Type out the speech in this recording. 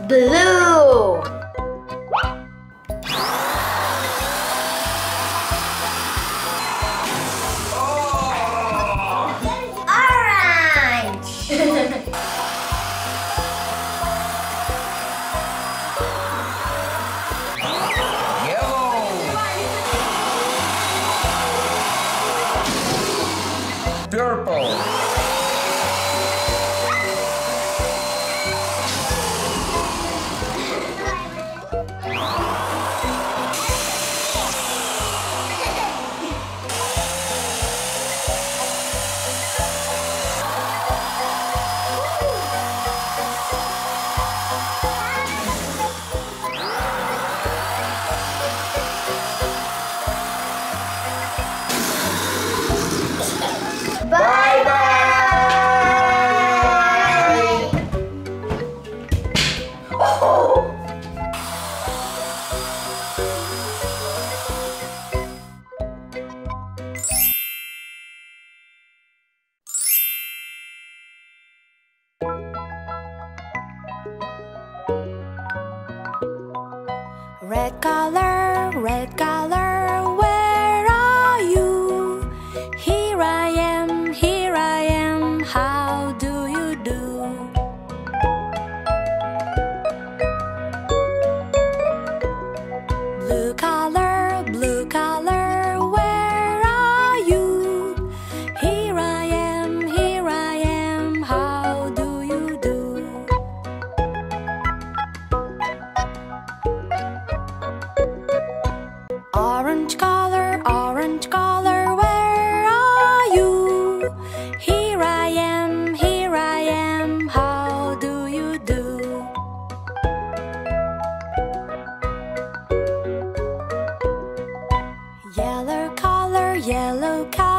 Blue. red color, red color. Here I am, here I am, how do you do? Yellow color, yellow color